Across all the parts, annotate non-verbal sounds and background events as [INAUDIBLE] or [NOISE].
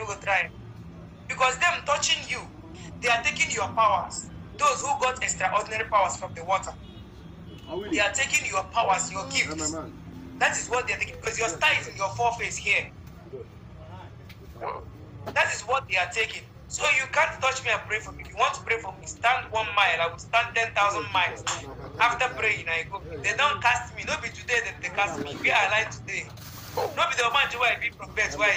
no go try. Because them touching you they are taking your powers. Those who got extraordinary powers from the water. They are taking your powers your gifts. that is what they are taking because your star is in your foreface here. That is what they are taking. So you can't touch me and pray for me. If you want to pray for me stand one mile. I will stand ten thousand miles. after praying i go. They don't cast me. No be today that they cast me. We are alive today? No be the Ogbanje wey i be from birth wey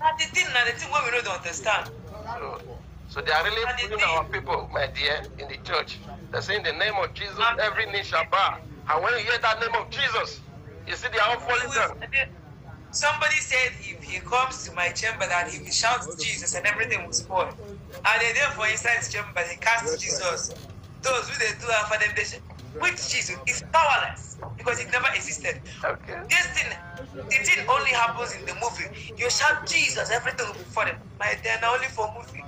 i be Yeah. na the thing na the thing wey we no dey understand So, so they are really And putting thing- our people, my dear, in the church. They're saying the name of Jesus, every knee shall bow. And when you hear that name of Jesus, you see they are all falling down. somebody said if he comes to my chamber that he will shout jesus and everything will spoil and they dey for inside his chamber they cast jesus those who dey do am for them dey say which jesus is powerless because it never existed Okay. this thing the thing only happens in the movie you shout jesus everything will be funny my dear na only for movie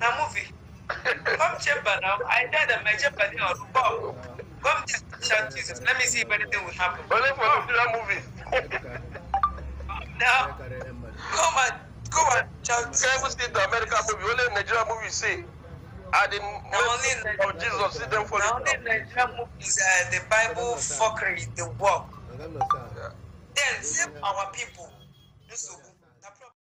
na movie [LAUGHS] come chamber now i tell them my chamber on come come just shout jesus let me see if anything will happen Only for Come. Nigeria movie. now come and come and shout see the American movie. Only Nigeria movie see. And the Na only name of Jesus, see them na falling only down. nigerian movies uh, the bible fuckery dey work Yeah. then save our people nsogbu